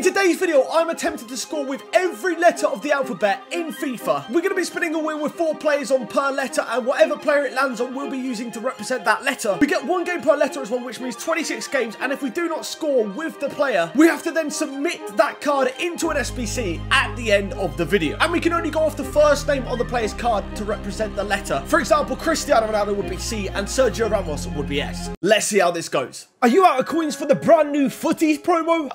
In today's video, I'm attempting to score with every letter of the alphabet in FIFA. We're going to be spinning a wheel with four players on per letter, and whatever player it lands on, we'll be using to represent that letter. We get one game per letter as well, which means 26 games, and if we do not score with the player, we have to then submit that card into an SBC at the end of the video. And we can only go off the first name on the player's card to represent the letter. For example, Cristiano Ronaldo would be C, and Sergio Ramos would be S. Let's see how this goes. Are you out of coins for the brand new FUTTIES promo?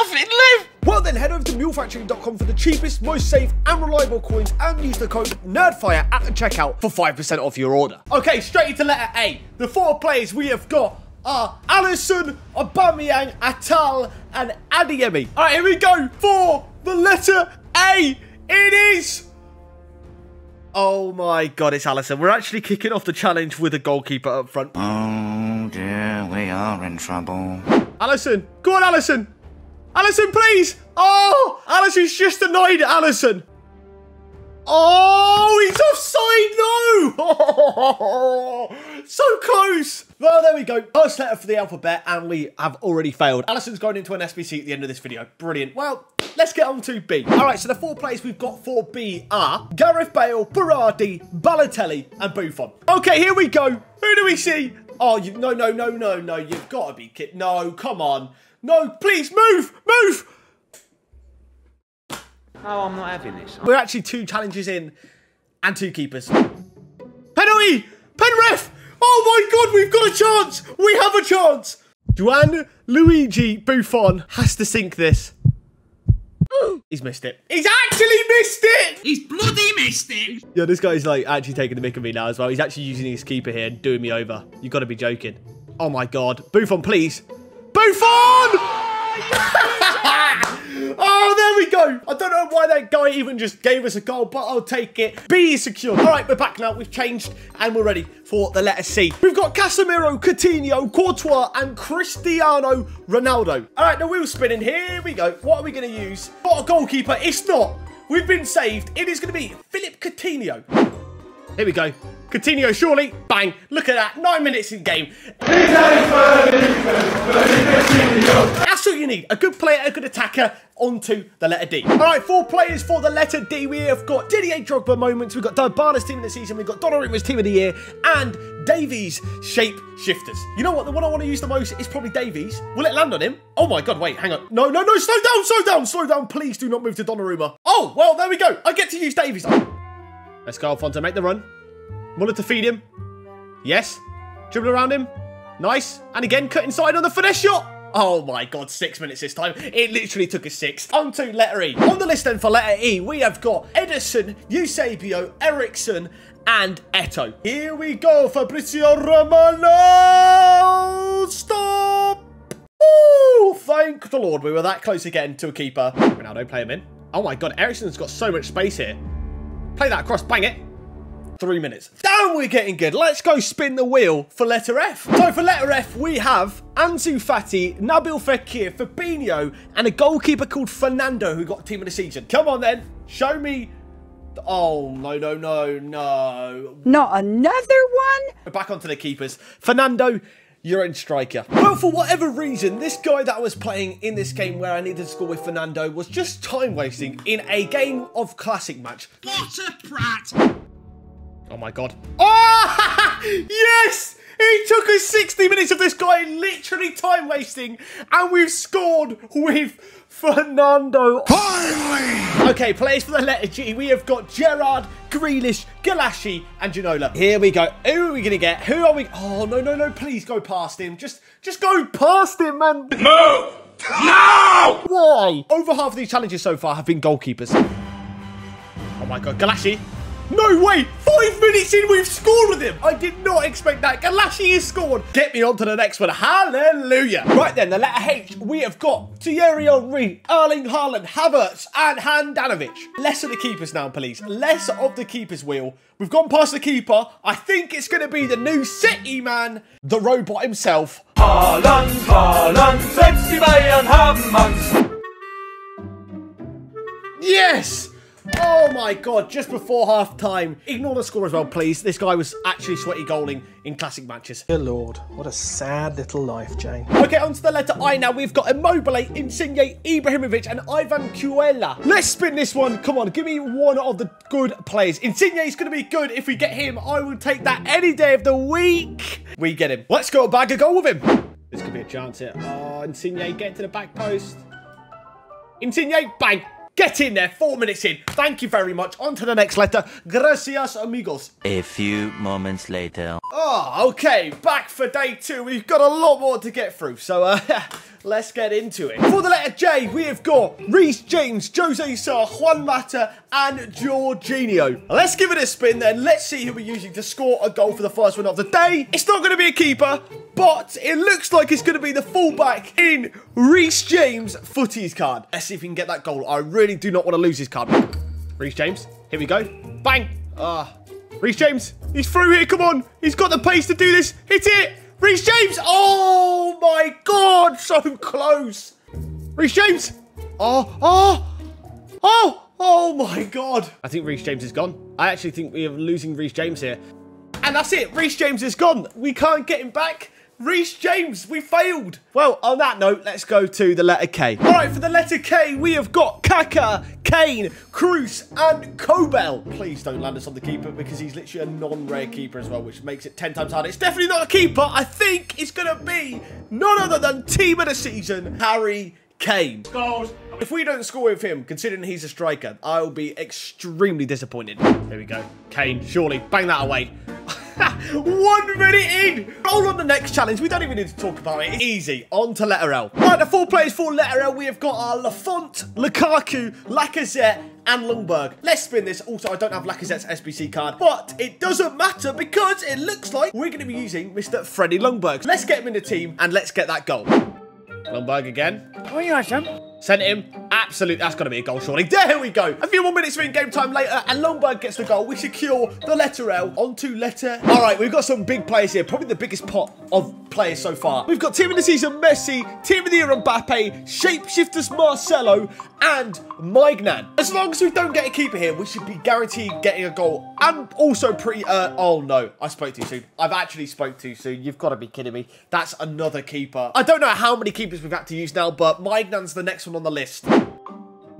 I've got nothing left. Well then, head over to mulefactory.com for the cheapest, most safe and reliable coins and use the code NERDFIRE at the checkout for 5% off your order. Okay, straight into letter A. The four players we have got are Alisson, Aubameyang, Atal and Adeyemi. Alright, here we go for the letter A. It is... Oh my god, it's Alisson. We're actually kicking off the challenge with a goalkeeper up front. Oh dear, we are in trouble. Alisson, go on Alisson. Alisson, please! Oh! Alisson's just annoyed at Alisson. Oh, he's offside! No! so close! Well, there we go. First letter for the alphabet, and we have already failed. Alisson's going into an SBC at the end of this video. Brilliant. Well, let's get on to B. All right, so the four players we've got for B are Gareth Bale, Berardi, Balotelli, and Buffon. Okay, here we go. Who do we see? Oh, you, no, no, no, no, no. You've got to be kidding. No, come on. No, please, move, move. No, I'm not having this. We're actually two challenges in and two keepers. Penalty! Pen ref! Oh my god, we've got a chance! We have a chance! Juan Luigi Buffon has to sink this. He's missed it. He's actually missed it! He's bloody missed it! Yeah, this guy's like actually taking the mick of me now as well. He's actually using his keeper here and doing me over. You've got to be joking. Oh my god. Buffon, please. Buffon! oh, there we go. I don't know why that guy even just gave us a goal, but I'll take it. B is secure. All right, we're back now. We've changed and we're ready for the letter C. We've got Casemiro, Coutinho, Courtois, and Cristiano Ronaldo. All right, the wheel's spinning. Here we go. What are we going to use? Got a goalkeeper. It's not. We've been saved. It is going to be Philippe Coutinho. Here we go. Coutinho, surely. Bang. Look at that. Nine minutes in game. That's all you need. A good player, a good attacker. Onto the letter D. All right, four players for the letter D. We have got Didier Drogba moments. We've got Dybala's team of the season. We've got Donnarumma's team of the year. And Davies shape shifters. You know what? The one I want to use the most is probably Davies. Will it land on him? Oh my God, wait, hang on. No, no, no, slow down, slow down, slow down. Please do not move to Donnarumma. Oh, well, there we go. I get to use Davies. Let's go, Alphonso. Make the run. Muller to feed him. Yes. Dribble around him. Nice. And again, cut inside on the finesse shot. Oh my god, six minutes this time. It literally took us six. On to letter E. On the list then for letter E, we have got Ederson, Eusebio, Eriksen, and Eto. Here we go, Fabrizio Romano. Stop. Oh, thank the Lord. We were that close again to a keeper. Ronaldo, play him in. Oh my god, Eriksen's got so much space here. Play that across, bang it three minutes. Damn, we're getting good. Let's go spin the wheel for letter F. So for letter F, we have Ansu Fati, Nabil Fekir, Fabinho, and a goalkeeper called Fernando who got team of the season. Come on then, show me. Oh, no, no, no, no. Not another one? We're back onto the keepers. Fernando, you're in striker. Well, for whatever reason, this guy that I was playing in this game where I needed to score with Fernando was just time wasting in a game of classic match. What a prat! Oh my god. Oh! yes! It took us 60 minutes of this guy literally time wasting, and we've scored with Fernando. Finally! Okay, players for the letter G. We have got Gerard, Grealish, Gulacsi, and Ginola. Here we go. Who are we going to get? Who are we? Oh, no, no, no. Please go past him. Just, just go past him, man. Move! No! Why? Over half of these challenges so far have been goalkeepers. Oh my god, Gulacsi. No way! Five minutes in, we've scored with him! I did not expect that. Gulacsi is scored. Get me on to the next one. Hallelujah. Right then, the letter H, we have got Thierry Henry, Erling Haaland, Havertz, and Han Handanovic. Less of the keepers now, please. Less of the keeper's wheel. We've gone past the keeper. I think it's going to be the new City man, the robot himself. Haaland, Haaland, selbst die Bayern haben Angst. Yes! Oh my god, just before half time. Ignore the score as well, please. This guy was actually sweaty goaling in classic matches. Dear Lord, what a sad little life, Jane. Okay, on to the letter I now. We've got Immobile, Insigne, Ibrahimovic, and Ivan Cuela. Let's spin this one. Come on, give me one of the good players. Insigne is going to be good. If we get him, I will take that any day of the week. We get him. Let's go bag a goal with him. This could be a chance here. Oh, Insigne, get to the back post. Insigne, bang. Get in there, four minutes in. Thank you very much. On to the next letter. Gracias, amigos. A few moments later. Oh, okay. Back for day two. We've got a lot more to get through, so uh, let's get into it. For the letter J, we have got Reece James, Jose Sa, Juan Mata, and Jorginho. Let's give it a spin then. Let's see who we're using to score a goal for the first one of the day. It's not going to be a keeper, but it looks like it's going to be the fullback in Reece James footies card. Let's see if we can get that goal. I really do not want to lose his card. Reece James, here we go. Bang. Ah. Reece James, he's through here. Come on. He's got the pace to do this. Hit it. Reece James. Oh, my God. So close. Reece James. Oh, ah, oh, ah, oh, ah, oh, my God. I think Reece James is gone. I actually think we are losing Reece James here. And that's it. Reece James is gone. We can't get him back. Reece James, we failed. Well, on that note, let's go to the letter K. All right, for the letter K, we have got Kaka, Kane, Cruz, and Kobel. Please don't land us on the keeper because he's literally a non-rare keeper as well, which makes it 10 times harder. It's definitely not a keeper. I think it's going to be none other than team of the season, Harry Kane. Goals. If we don't score with him, considering he's a striker, I will be extremely disappointed. There we go. Kane, surely, bang that away. One minute in! Roll on the next challenge. We don't even need to talk about it. Easy. On to letter L. Right, the four players for letter L. We have got our Lafont, Lukaku, Lacazette, and Ljungberg. Let's spin this. Also, I don't have Lacazette's SBC card, but it doesn't matter because it looks like we're going to be using Mr. Freddie Ljungberg. Let's get him in the team and let's get that goal. Ljungberg again. Oh, you want some? Sent him. Absolute. That's got to be a goal, surely. There we go. A few more minutes of in-game time later, and Ljungberg gets the goal. We secure the letter L onto letter. All right, we've got some big players here. Probably the biggest pot of players so far. We've got Team of the Season Messi, Team of the Year Mbappe, Shapeshifters Marcelo, and Maignan. As long as we don't get a keeper here, we should be guaranteed getting a goal. And also pretty... Uh, oh, no. I spoke too soon. I've actually spoke too soon. You've got to be kidding me. That's another keeper. I don't know how many keepers we've had to use now, but Maignan's the next one on the list.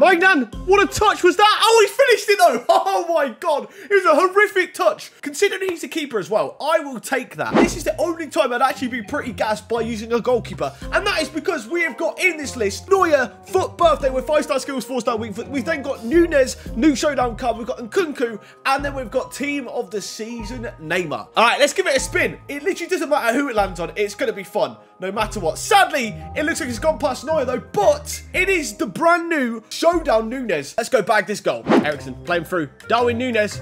Maignan, what a touch was that? Oh, he finished it though. Oh my God. It was a horrific touch. Considering he's a keeper as well, I will take that. This is the only time I'd actually be pretty gassed by using a goalkeeper. And that is because we have got in this list Neuer, Foot Birthday with 5-star skills, 4-star weak foot. We've then got Nunez, new showdown card. We've got Nkunku. And then we've got team of the season, Neymar. All right, let's give it a spin. It literally doesn't matter who it lands on. It's going to be fun no matter what. Sadly, it looks like it's gone past Neuer though, but it is the brand new Showdown Nunez. Let's go bag this goal. Eriksen, play him through. Darwin Nunez.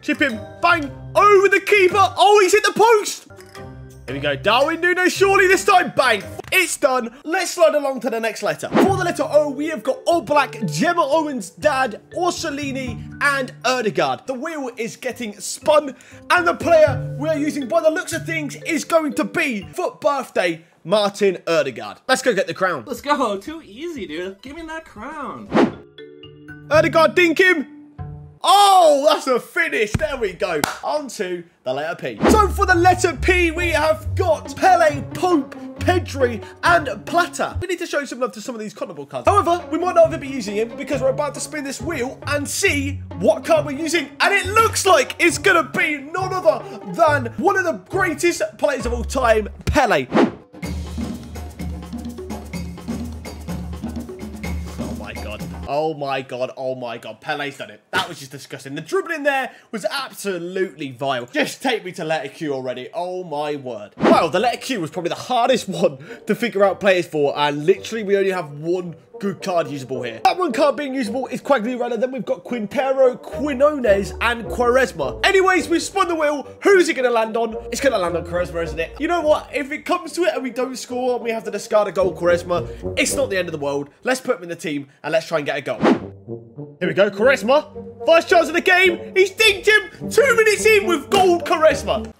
Chip him. Bang. Over the keeper. Oh, he's hit the post. Here we go. Darwin Nunez, surely this time. Bang. It's done. Let's slide along to the next letter. For the letter O, we have got Oblak, Gemma Owens' dad, Orsolini, and Odegaard. The wheel is getting spun, and the player we are using, by the looks of things, is going to be, for birthday, Martin Odegaard. Let's go get the crown. Let's go. Too easy, dude. Give me that crown. Odegaard, dink him. Oh, that's a finish. There we go. On to the letter P. So for the letter P, we have got Pele, Pope, Pedri, and Plata. We need to show some love to some of these CONMEBOL cards. However, we might not even be using him because we're about to spin this wheel and see what card we're using. And it looks like it's going to be none other than one of the greatest players of all time, Pele. Oh my god. Oh my god. Pele's done it. That was just disgusting. The dribbling there was absolutely vile. Just take me to letter Q already. Oh my word. Well, the letter Q was probably the hardest one to figure out players for. And literally we only have one good card usable here. That one card being usable is Quagliarella. Then we've got Quintero, Quinones, and Quaresma. Anyways, we've spun the wheel. Who's it going to land on? It's going to land on Quaresma, isn't it? You know what? If it comes to it and we don't score and we have to discard a goal, Quaresma, it's not the end of the world. Let's put him in the team and let's try and get a goal. Here we go, Quaresma. First chance of the game. He's dinked him. Two minutes in with gold Quaresma.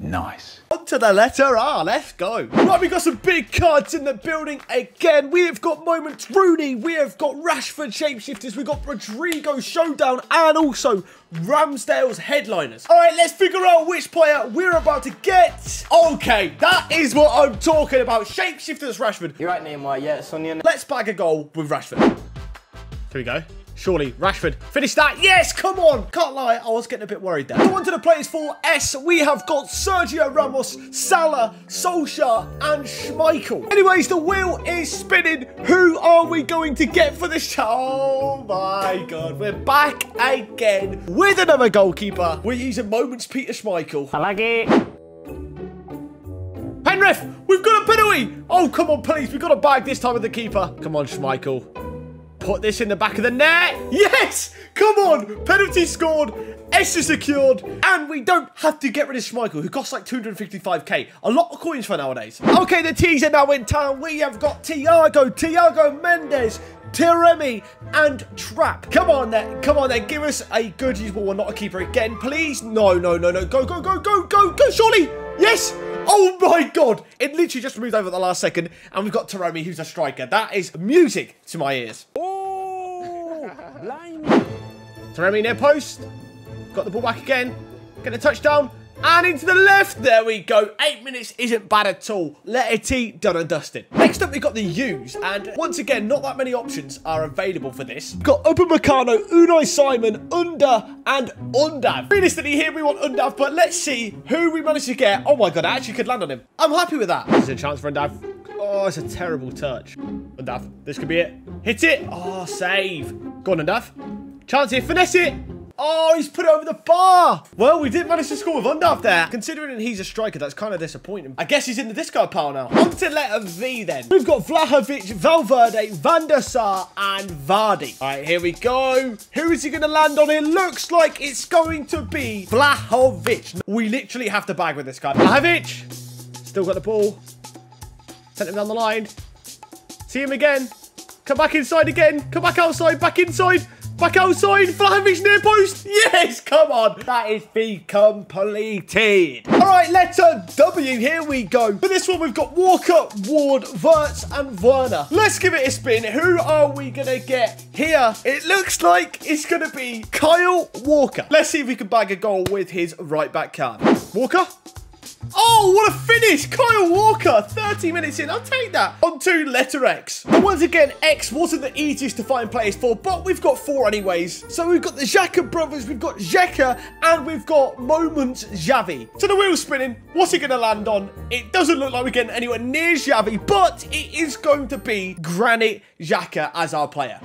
Nice. On to the letter R, let's go. Right, we've got some big cards in the building again. We have got Moments Rooney, we have got Rashford Shapeshifters, we've got Rodrigo Showdown, and also Ramsdale's Headliners. All right, let's figure out which player we're about to get. Okay, that is what I'm talking about. Shapeshifters Rashford. You're right, Neymar. Yeah, it's on your... Let's bag a goal with Rashford. Here we go. Surely, Rashford. Finish that. Yes, come on. Can't lie, I was getting a bit worried there. So on to the players for S. We have got Sergio Ramos, Salah, Solskjaer, and Schmeichel. Anyways, the wheel is spinning. Who are we going to get for this? Oh my God. We're back again with another goalkeeper. We're using Moments Peter Schmeichel. I like it. Penrith, we've got a penalty. Oh, come on, please. We've got a bag this time with the keeper. Come on, Schmeichel. Put this in the back of the net. Yes! Come on! Penalty scored. S is secured. And we don't have to get rid of Schmeichel, who costs like 255k. A lot of coins for nowadays. Okay, the teaser now in town. We have got Thiago, Thiago Mendes, Taremi, and Trapp. Come on then. Come on then. Give us a good usable one, not a keeper again, please. No, no, no, no. Go, go, go, go, go, go, surely. Yes! Oh my god! It literally just moved over at the last second, and we've got Taremi, who's a striker. That is music to my ears. Oh! Taremi near post. Got the ball back again. Get a touchdown. And into the left. There we go. Eight minutes isn't bad at all. Letter T, done and dusted. Next up, we've got the U's. And once again, not that many options are available for this. We've got Upamecano, Unai Simon, Under, and Undav. Realistically, here we want Undav, but let's see who we manage to get. Oh my god, I actually could land on him. I'm happy with that. There's a chance for Undav. Oh, it's a terrible touch. Undav, this could be it. Hit it. Oh, save. Go on, Undav. Chance here, finesse it. Oh, he's put it over the bar. Well, we did manage to score with Undav there. Considering he's a striker, that's kind of disappointing. I guess he's in the discard pile now. On to letter V then. We've got Vlahovic, Valverde, Van der Sar, and Vardy. All right, here we go. Who is he going to land on? It looks like it's going to be Vlahovic. We literally have to bag with this guy. Vlahovic. Still got the ball. Sent him down the line. See him again. Come back inside again. Come back outside. Back inside. Back outside, Vlahovic near post. Yes, come on. That is the completed. All right, letter W. Here we go. For this one, we've got Walker, Ward, Wirtz, and Werner. Let's give it a spin. Who are we going to get here? It looks like it's going to be Kyle Walker. Let's see if we can bag a goal with his right back card. Walker? Oh, what a finish! Kyle Walker, 30 minutes in. I'll take that. On to letter X. Once again, X wasn't the easiest to find players for, but we've got four anyways. So we've got the Xhaka brothers, we've got Xhaka, and we've got Moments Xavi. So the wheel's spinning. What's it going to land on? It doesn't look like we're getting anywhere near Xavi, but it is going to be Granit Xhaka as our player.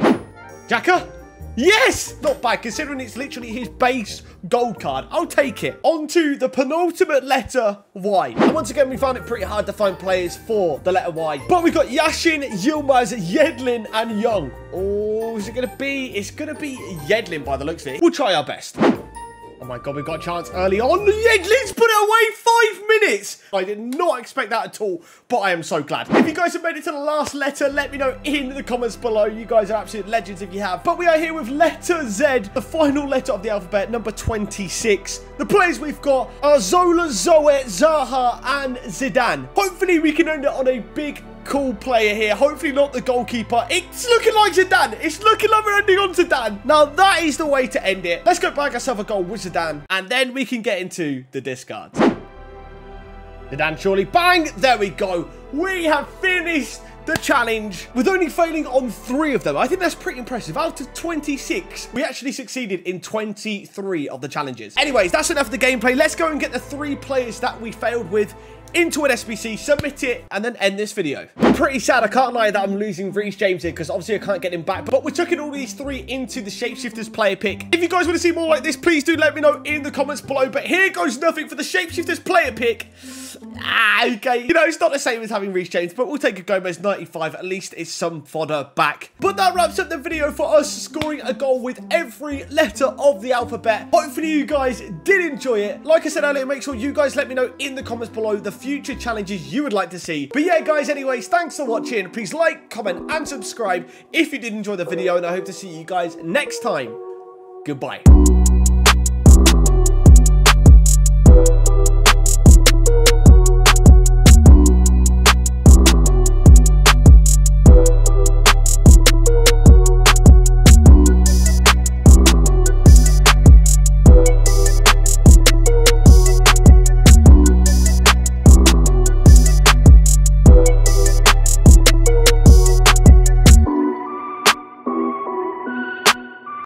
Xhaka? Yes! Not bad, considering it's literally his base gold card. I'll take it. On to the penultimate letter, Y. And once again, we found it pretty hard to find players for the letter Y. But we've got Yashin, Yilmaz, Yedlin, and Young. Oh, is it going to be? It's going to be Yedlin by the looks of it. We'll try our best. Oh my god, we've got a chance early on. Yedlin's put it away five minutes. I did not expect that at all, but I am so glad. If you guys have made it to the last letter, let me know in the comments below. You guys are absolute legends if you have. But we are here with letter Z, the final letter of the alphabet, number 26. The players we've got are Zola, Zoe, Zaha, and Zidane. Hopefully we can end it on a big cool player here. Hopefully not the goalkeeper. It's looking like Zidane. It's looking like we're ending on Zidane. Now, that is the way to end it. Let's go bag ourselves a goal with Zidane, and then we can get into the discards. Zidane surely. Bang! There we go. We have finished the challenge with only failing on three of them. I think that's pretty impressive. Out of 26, we actually succeeded in 23 of the challenges. Anyways, that's enough of the gameplay. Let's go and get the three players that we failed with into an SBC, submit it, and then end this video. Pretty sad. I can't lie that I'm losing Reece James here because obviously I can't get him back. But we're chucking all these three into the Shapeshifters player pick. If you guys want to see more like this, please do let me know in the comments below. But here goes nothing for the Shapeshifters player pick. Ah, okay. You know, it's not the same as having Reece James, but we'll take a Gomez 95. At least it's some fodder back. But that wraps up the video for us scoring a goal with every letter of the alphabet. Hopefully you guys did enjoy it. Like I said earlier, make sure you guys let me know in the comments below the future challenges you would like to see. But yeah, guys, anyways, thanks for watching. Please like, comment, and subscribe if you did enjoy the video, and I hope to see you guys next time. Goodbye.